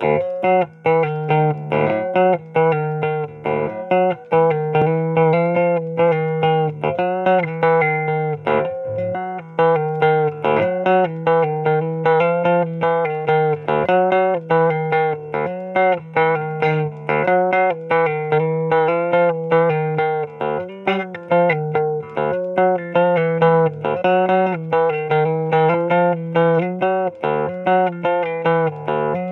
Música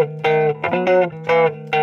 Música